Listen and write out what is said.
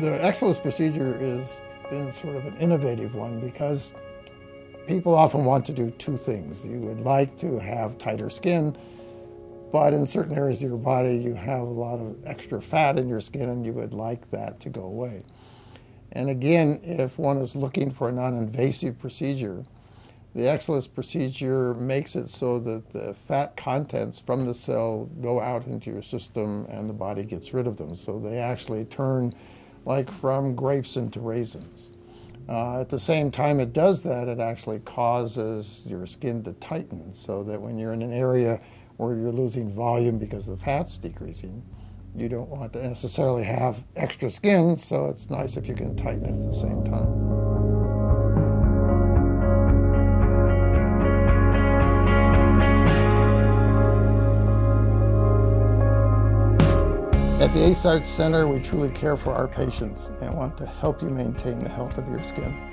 The Exilis procedure has been sort of an innovative one because people often want to do two things. You would like to have tighter skin, but in certain areas of your body you have a lot of extra fat in your skin and you would like that to go away. And again, if one is looking for a non-invasive procedure, the Exilis procedure makes it so that the fat contents from the cell go out into your system and the body gets rid of them. So they actually turn like from grapes into raisins. Uh, at the same time it does that, it actually causes your skin to tighten so that when you're in an area where you're losing volume because the fat's decreasing, you don't want to necessarily have extra skin, so it's nice if you can tighten it at the same time. At the Asarch Center, we truly care for our patients and want to help you maintain the health of your skin.